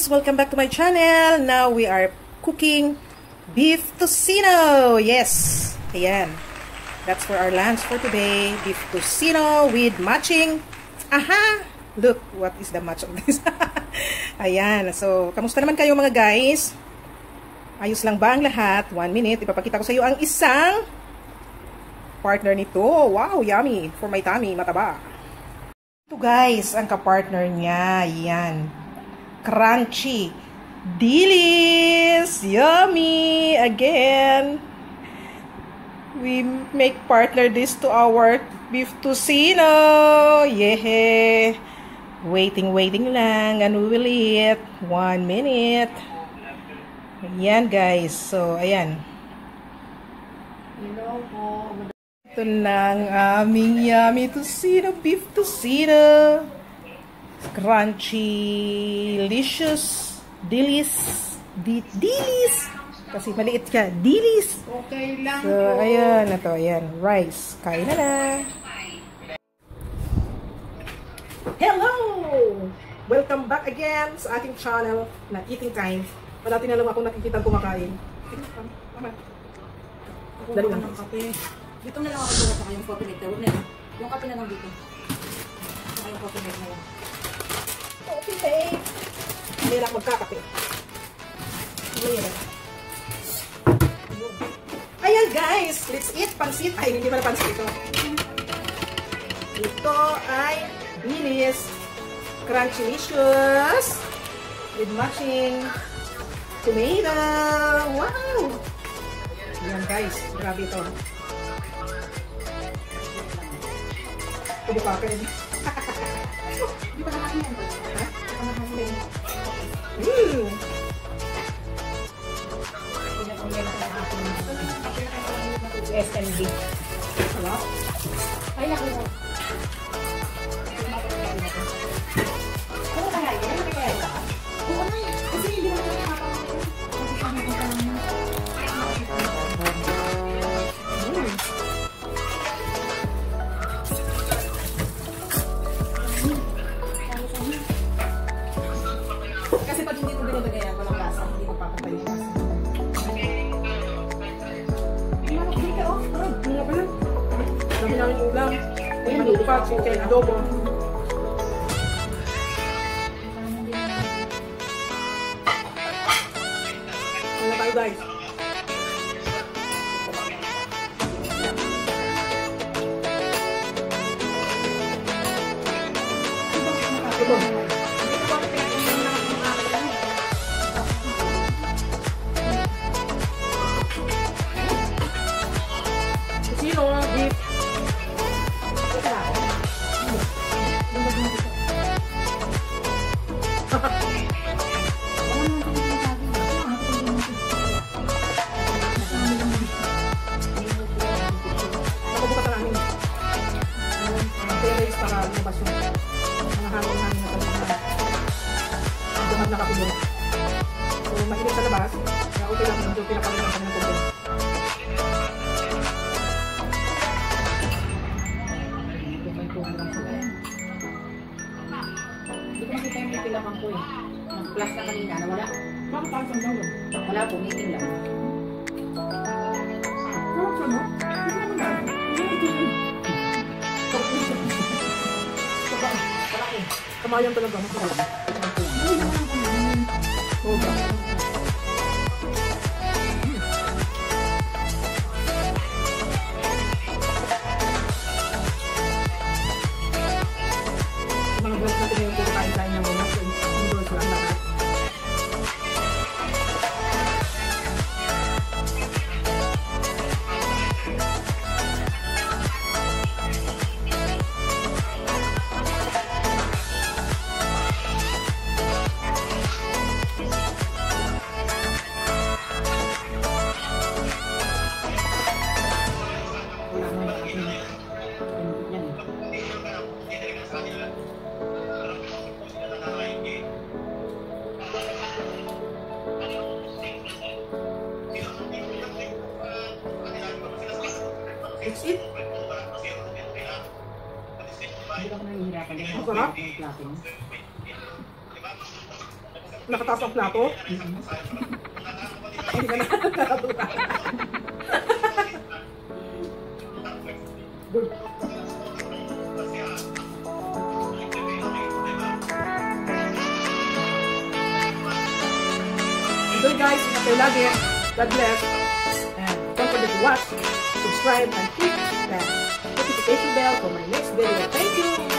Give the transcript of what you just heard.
guys! Welcome back to my channel. Now we are cooking beef tocino. Yes! Ayan. That's for our lunch for today. Beef tocino with matching. Aha! Look, what is the match of this? Ayan. So, kamusta naman kayo mga guys? Ayos lang ba ang lahat? One minute. Ipapakita ko sa iyo ang isang partner nito. Wow, yummy. For my tummy, mataba. Ito guys, ang kapartner niya. Yan crunchy, delicious, yummy again. We make partner this to our beef tocino. Yeah. Waiting, waiting lang and we will eat. One minute. Ayan guys. So, ayan. Ito ang aming yummy tocino, beef tocino crunchy, delicious, dilis, di, dilis. Kasi maliit siya. Dilis. Okay lang So, po. ayan na to. Ayan. Rice. Kain na na. Hello! Welcome back again sa ating channel na Eating Time. Palati na lang ako nakikita kumakain. Dali lang. kape. Dito na lang ako sa kayong coffee lang. Yung kape na lang dito. Kayong coffee maker Okay, babe. Hindi lang magkakape. Ayan. Ayan, guys. Let's eat pansit. Ay, hindi pala pansit ito. Ito ay bilis. Crunchy-licious. With matching tomato. Wow! Ayan, guys. Grabe ito. Pwede pa kayo. Di ba nakain yan? Ha? Nakain. Mmm! SMD. Hello? Ay, naku. Namin ulam. May manok pa, chicken, adobo. Ano tayo guys? Sino? Duman na kapulong. So, mahilig sa labas. Kaya okay lang, medyo pinapalitan kami ng tubig. Ko pilakan ko eh. Nag-plus na kanina, nawala. Bakit tayo sa daw? Wala po, meeting lang. Sarap siya, no? Hindi naman na. Hindi naman ito. Kamayan talaga. Masarap. Hindi ako nahihirapan din. Masarap? Ang plato nakataas ang plato. Hindi ka na nakatuta. Good. Enjoy guys, ingat kayo lagi. God bless. And don't forget to watch, subscribe, and click notification bell for my next video. Thank you.